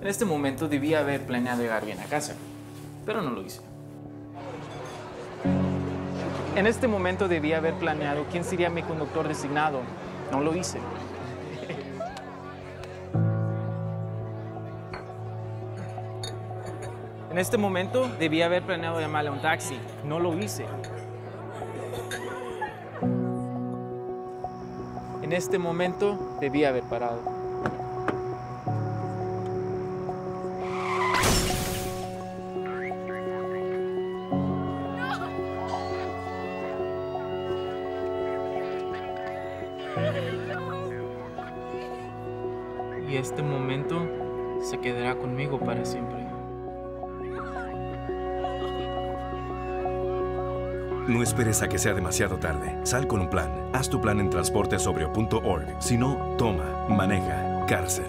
En este momento debía haber planeado llegar bien a casa, pero no lo hice. En este momento debía haber planeado quién sería mi conductor designado. No lo hice. En este momento debía haber planeado llamarle a un taxi. No lo hice. En este momento debía haber parado. Y este momento se quedará conmigo para siempre. No esperes a que sea demasiado tarde. Sal con un plan. Haz tu plan en transportesobrio.org. Si no, toma, maneja, cárcel.